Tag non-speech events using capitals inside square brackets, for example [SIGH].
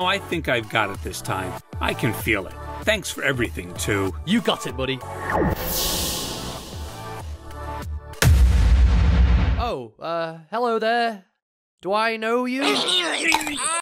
Oh, I think I've got it this time. I can feel it. Thanks for everything, too. You got it, buddy. Oh, uh, hello there. Do I know you? [LAUGHS]